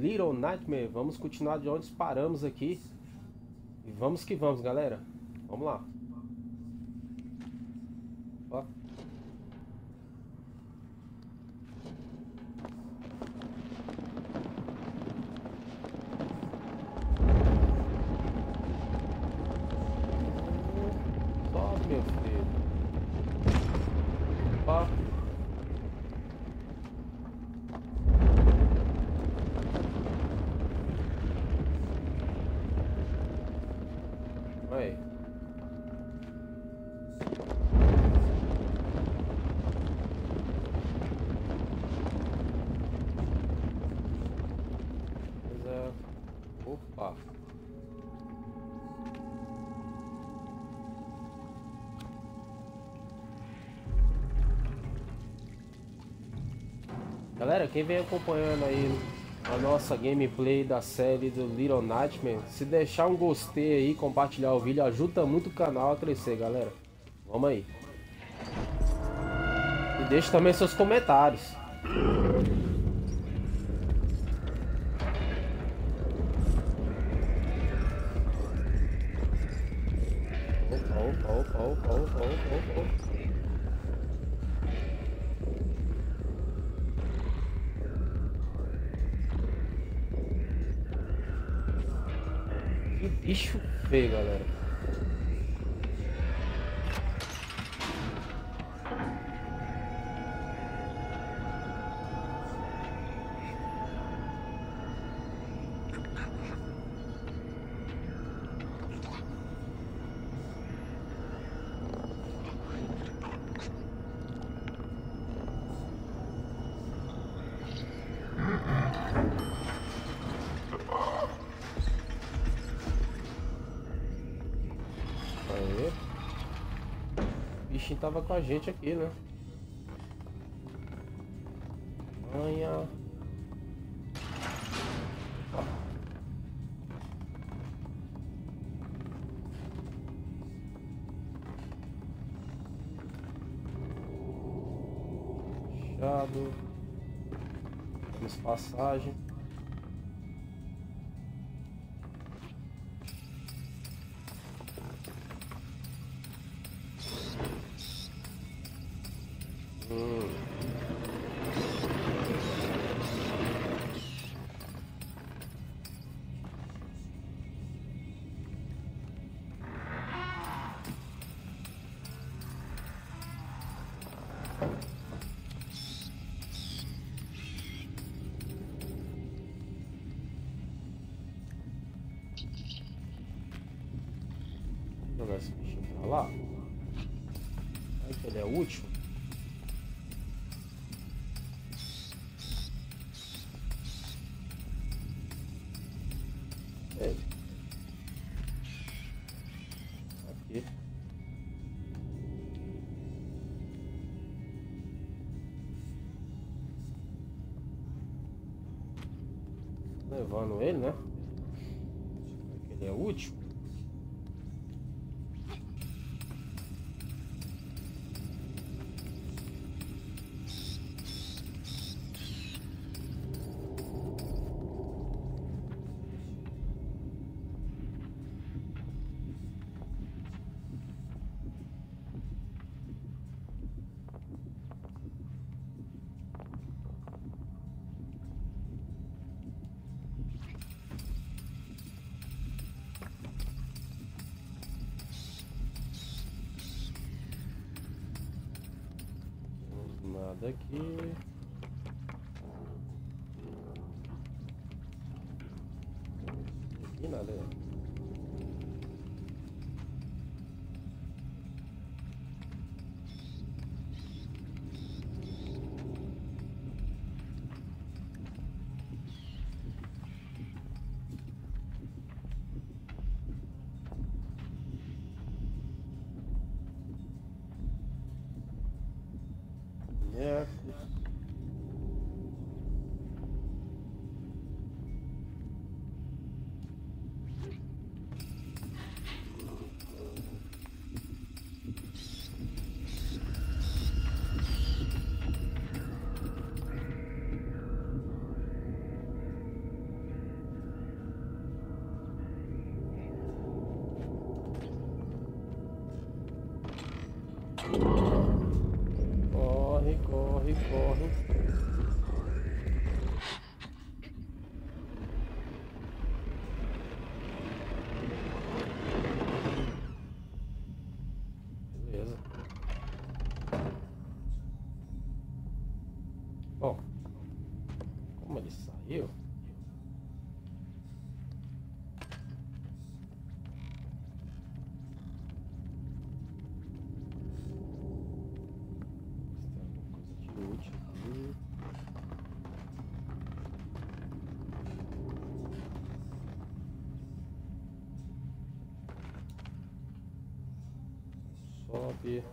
Little Nightmare. Vamos continuar de onde paramos aqui. E vamos que vamos, galera. Vamos lá. Quem vem acompanhando aí a nossa gameplay da série do Little Nightmare, se deixar um gostei aí, compartilhar o vídeo, ajuda muito o canal a crescer, galera. Vamos aí. E deixe também seus comentários. Que bicho feio, galera. Tava com a gente aqui, né? Manha. Fechado. Temos passagem. Jogar esse bichinho pra lá. Aí que ele é útil. Ele. Aqui. Levando ele, né? Temos Sobe.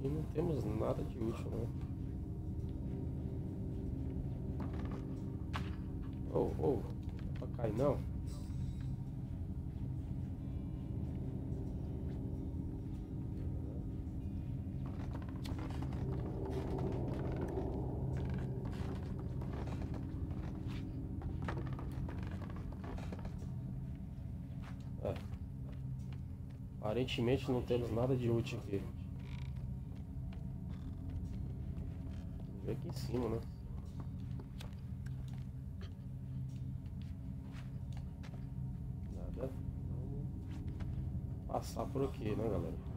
E não temos nada de útil, né? Oh, oh, pra cair não. Aparentemente não temos nada de útil aqui. Vou ver aqui em cima, né? Nada. Vamos passar por aqui, né, galera?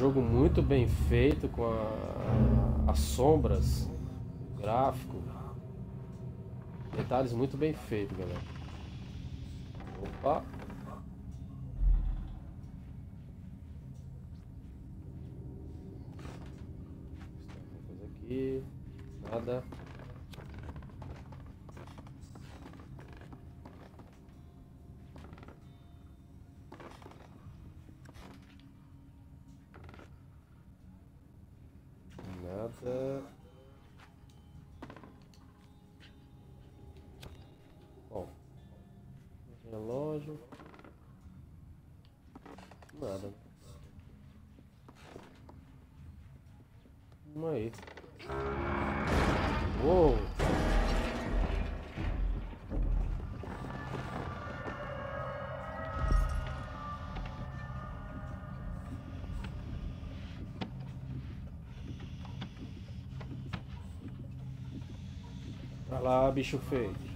Jogo muito bem feito com a, as sombras, gráfico, detalhes muito bem feitos, galera. Opa! aqui, nada. nada. Isso. Uou! Vai lá, bicho feio.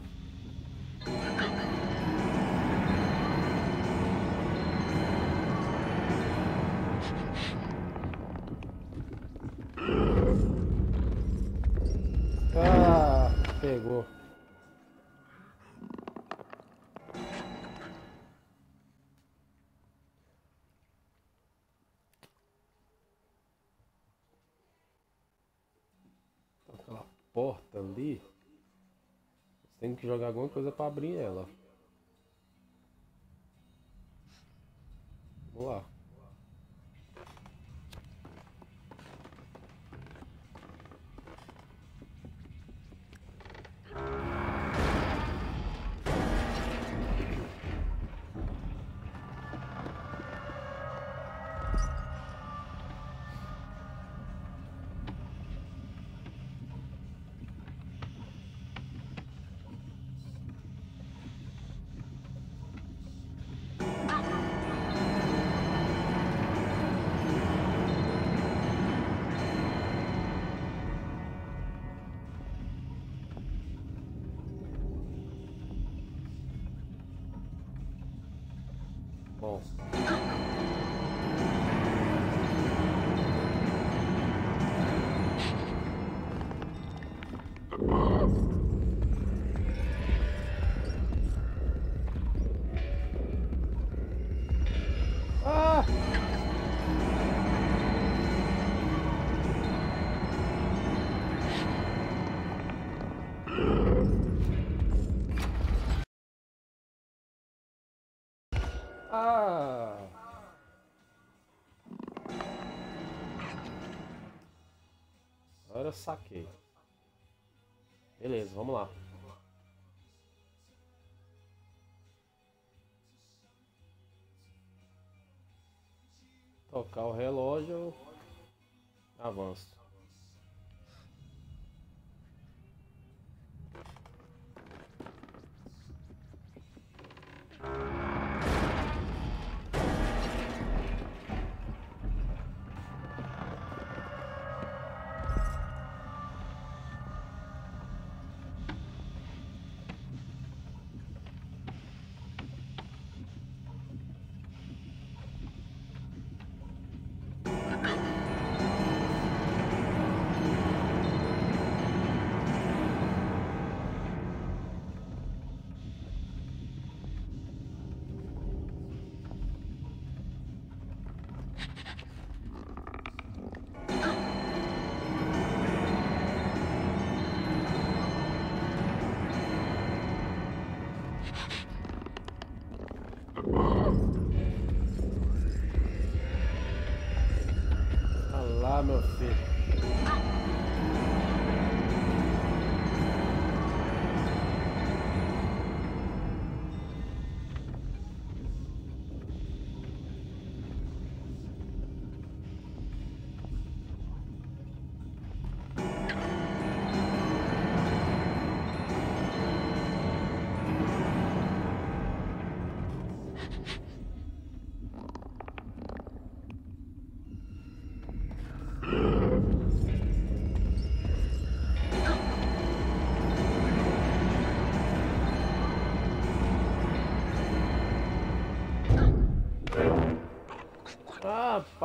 Que jogar alguma coisa para abrir ela. Vamos lá. Agora saquei. Beleza, vamos lá. Tocar o relógio. Avanço.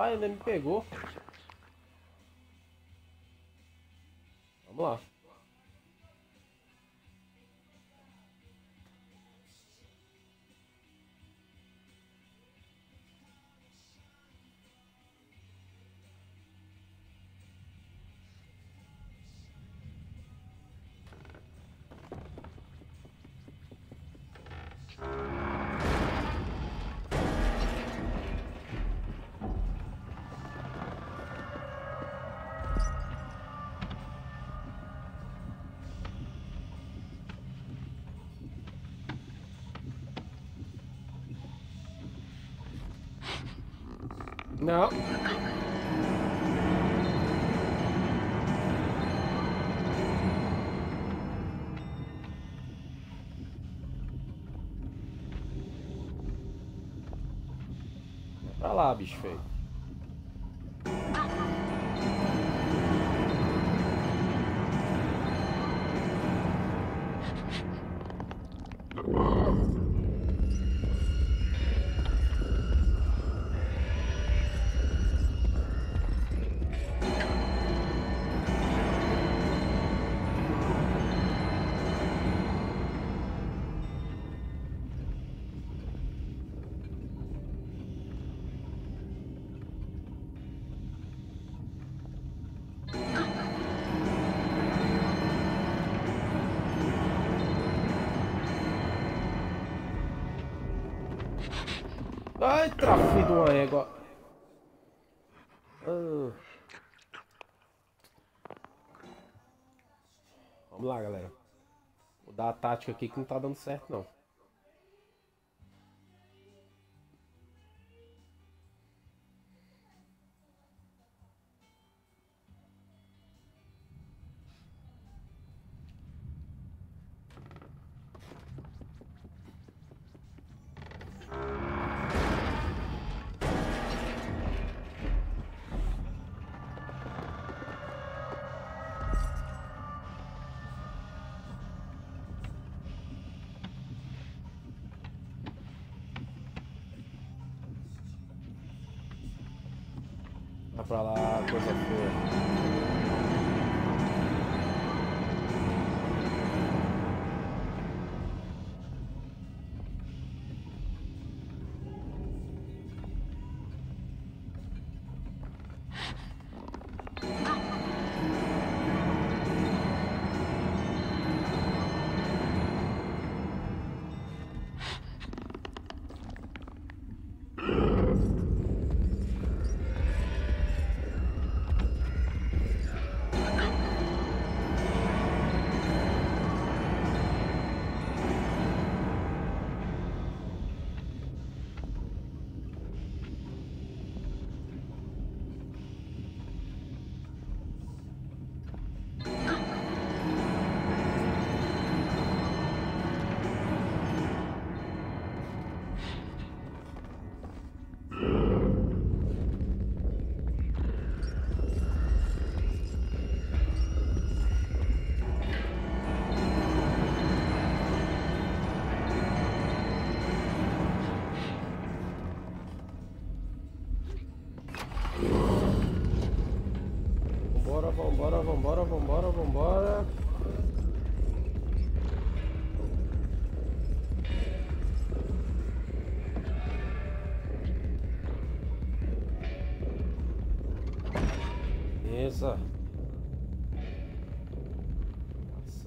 사이렌 빼고. Não. Vai pra lá, bicho feio. Ai, trafei de uma égua. Ah. Vamos lá, galera. Vou dar a tática aqui que não tá dando certo, não.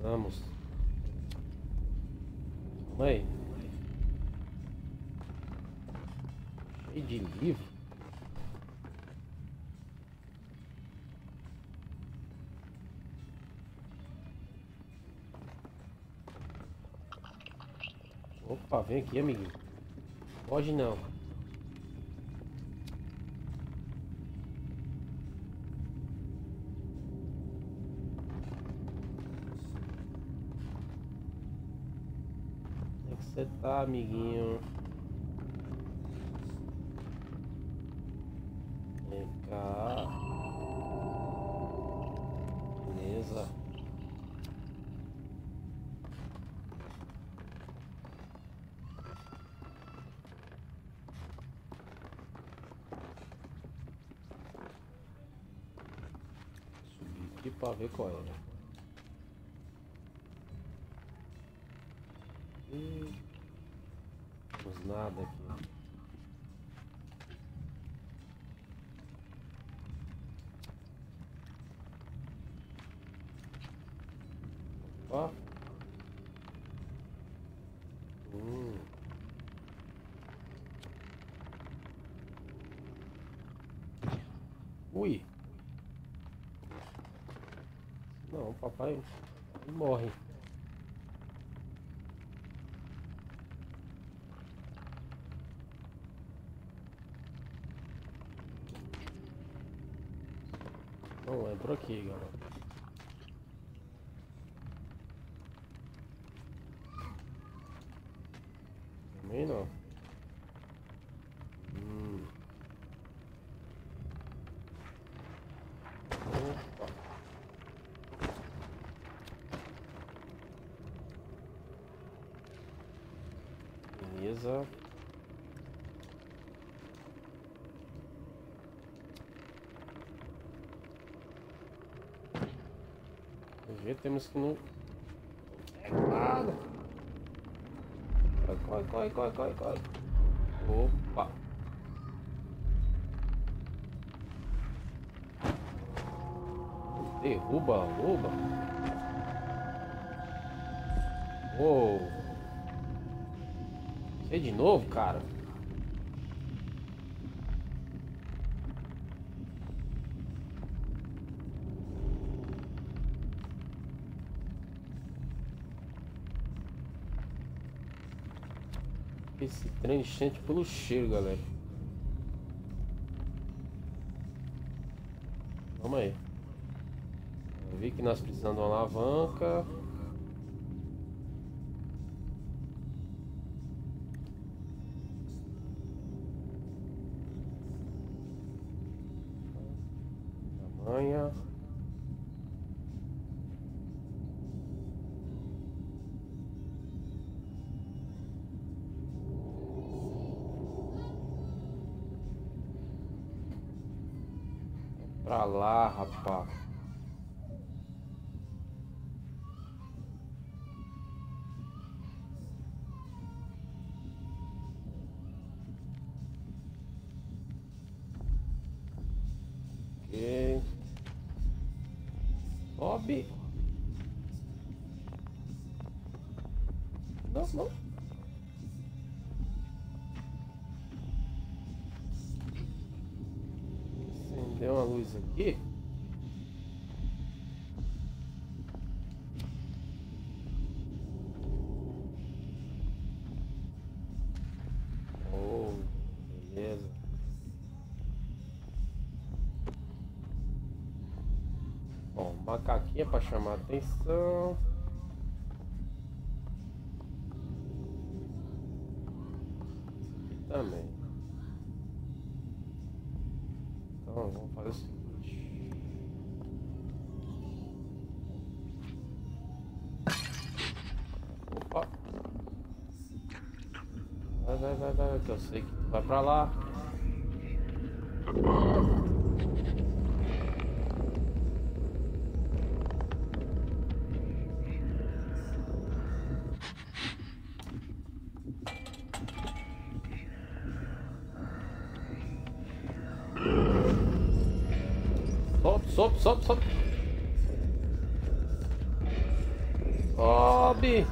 Passamos. Mãe. Cheio de livro. Opa, vem aqui, amiguinho. Pode não. Onde é que você tá, amiguinho? Vem cá. Beleza. Subir aqui pra ver qual é. Ih, Temos nada aqui. Ó. Hum. Ui. Não, papai morre. Não é por aqui, galera. Também não. Hum. Opa. Ver, temos que não. Teclado. Corre, corre, corre, corre, corre. Opa. Derruba a loba. Uou. Você de novo, cara? Esse trem enchente pelo cheiro, galera. Vamos aí. Eu vi que nós precisamos de uma alavanca. Tamanha. Pra lá, rapaz. Macaquinha para chamar atenção. Também. Então vamos fazer o seguinte. Opa. Vai, vai, vai, vai, que eu sei que vai pra lá. Sobe, sobe, sobe.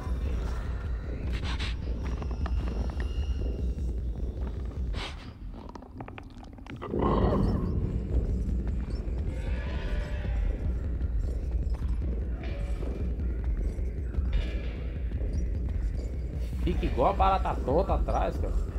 Fica igual a barata tonta atrás, cara.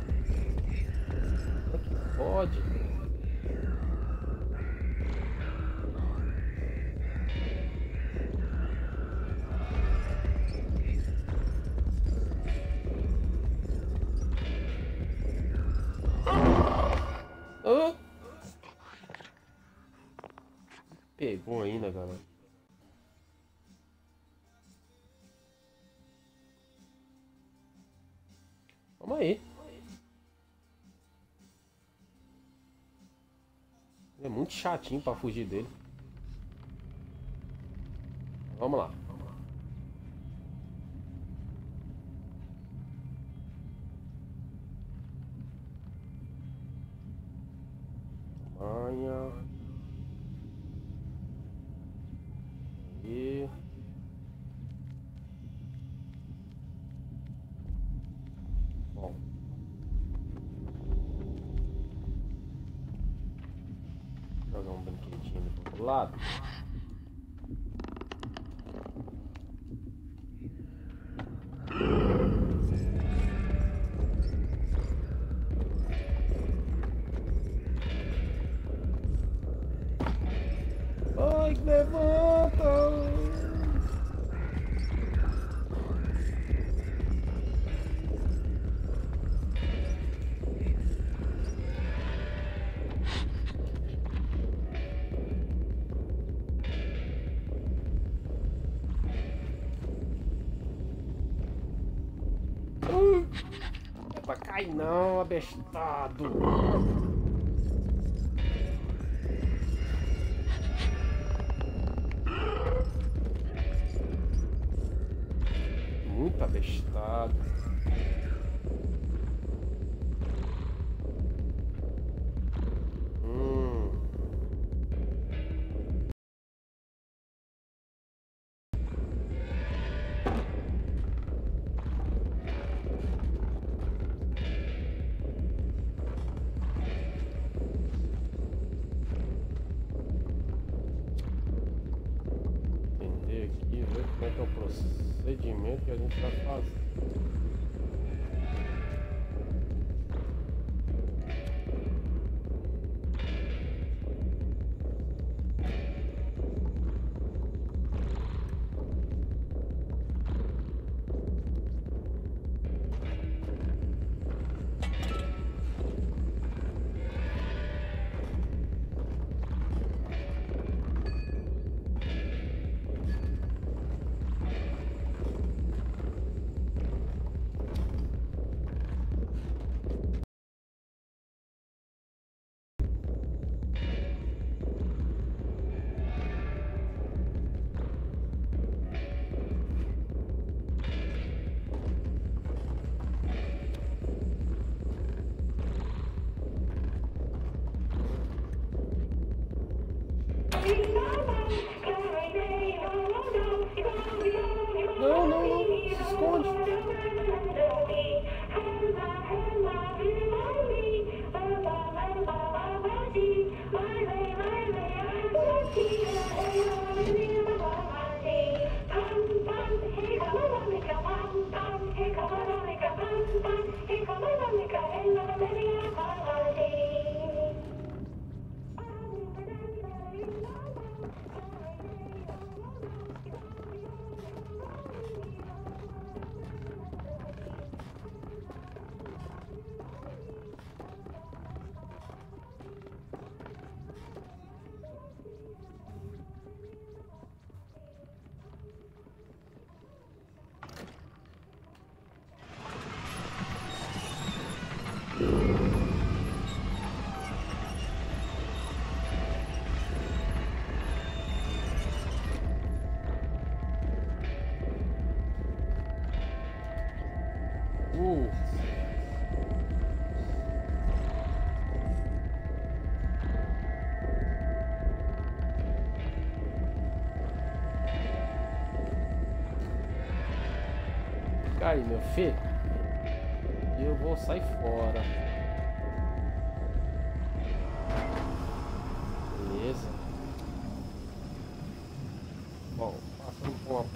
É muito chatinho pra fugir dele. Vamos lá. Manha. E... Bom. Jogar um brinquedinho ali pro outro lado. Não, abestado. Procedimento que a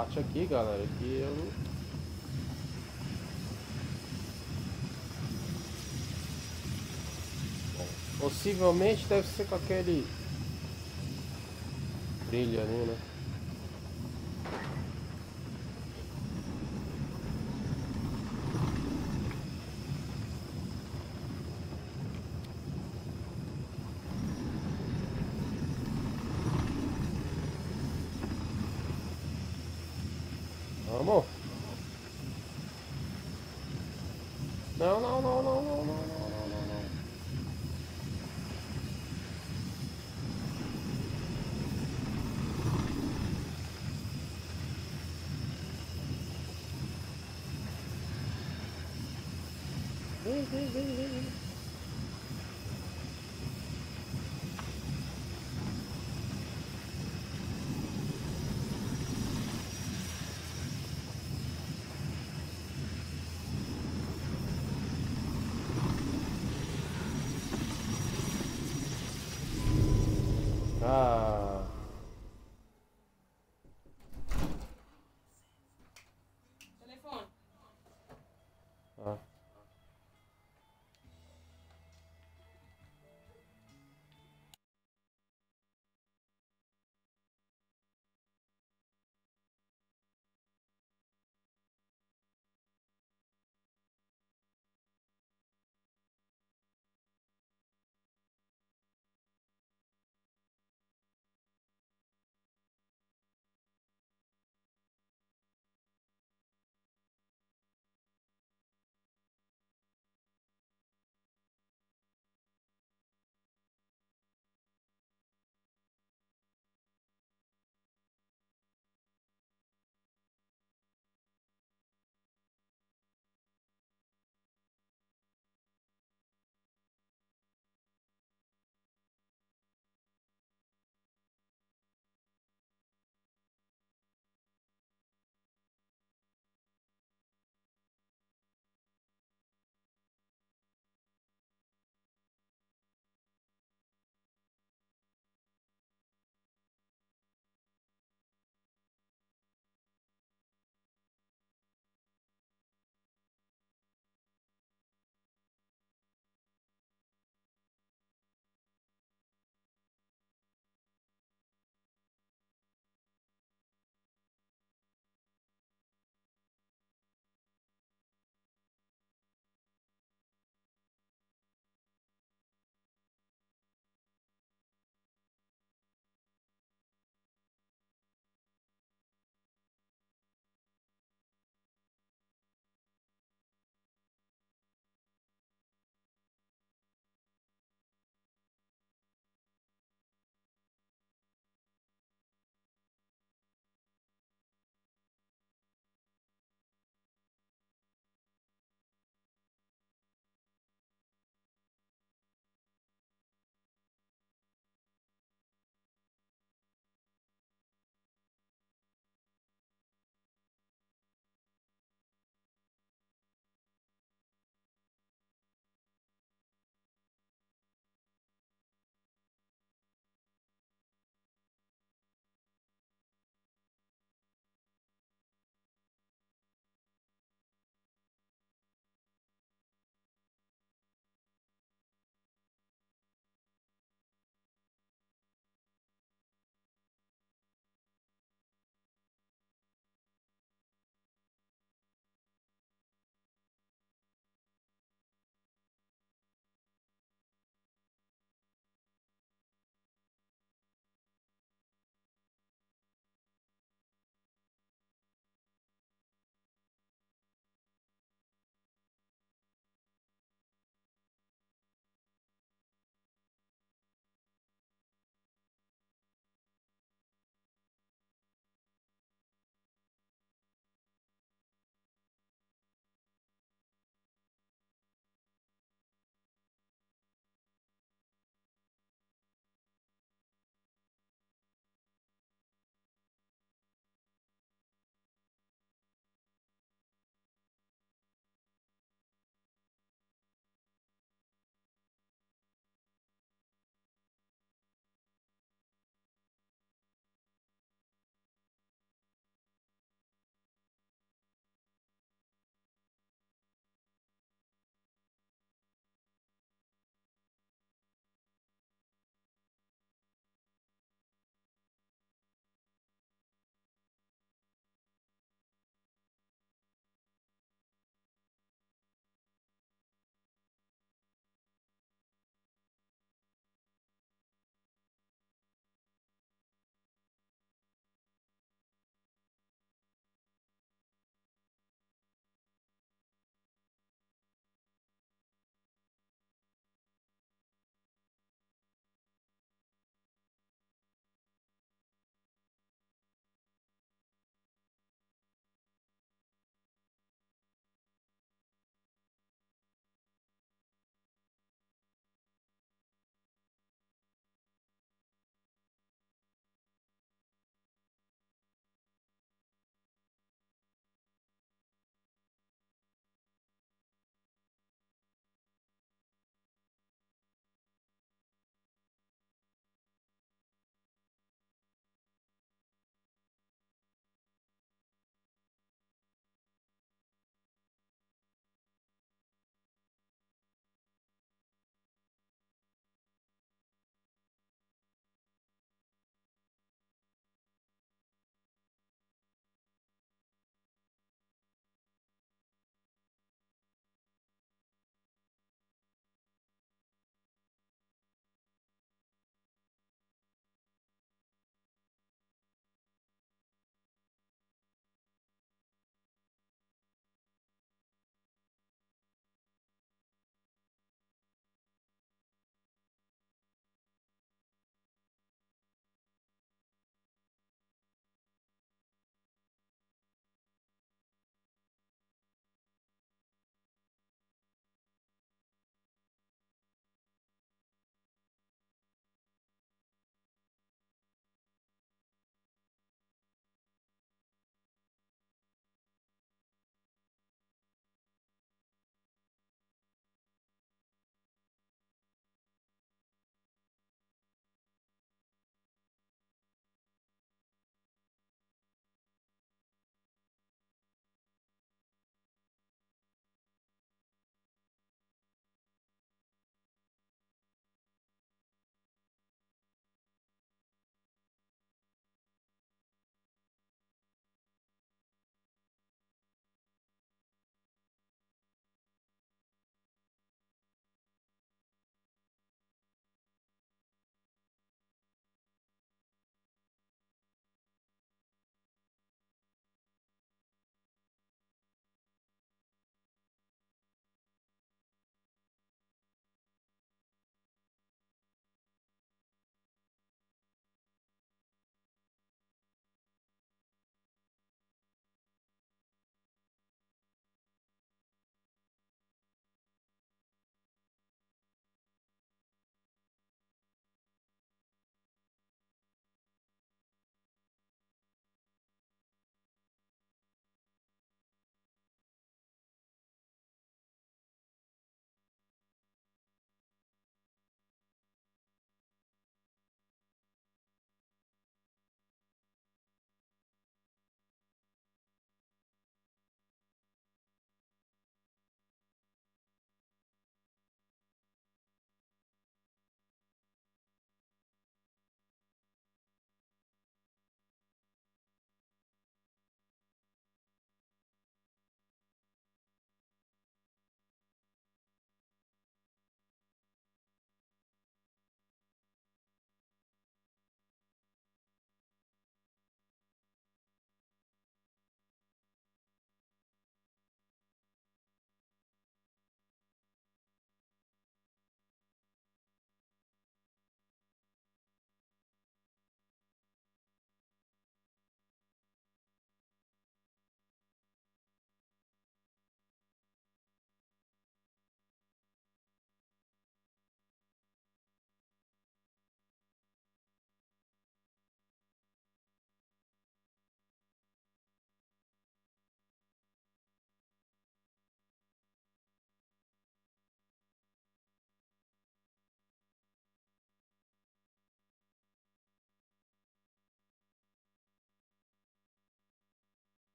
parte aqui, galera, que eu Possivelmente deve ser com aquele brilho ali, né?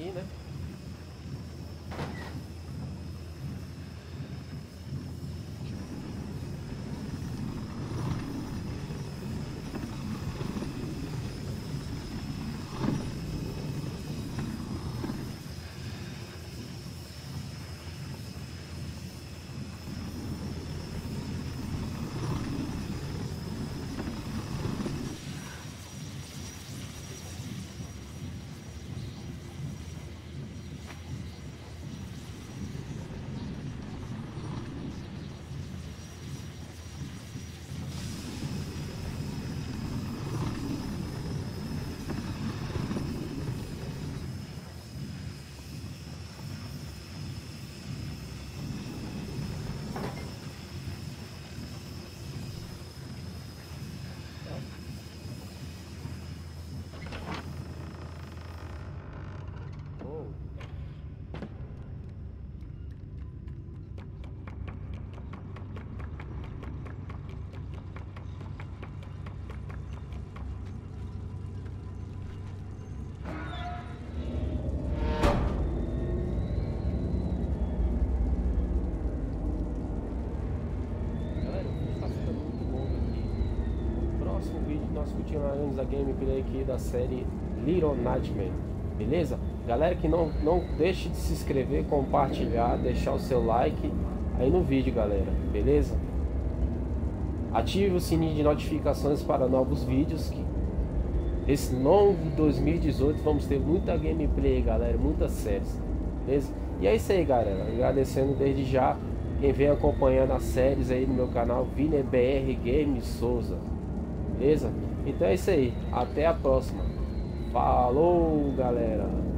aí, né? Continuarmos a gameplay aqui da série Little Nightmare, beleza? Galera que não, não deixe de se inscrever, compartilhar, deixar o seu like aí no vídeo, galera, beleza? Ative o sininho de notificações para novos vídeos. Que esse novo 2018 vamos ter muita gameplay, galera, muitas séries, beleza? E é isso aí, galera. Agradecendo desde já quem vem acompanhando as séries aí no meu canal, Viner BR Games Souza, beleza? Então é isso aí. Até a próxima. Falou, galera.